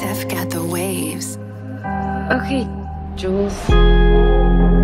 Seth got the waves. Okay, Jules.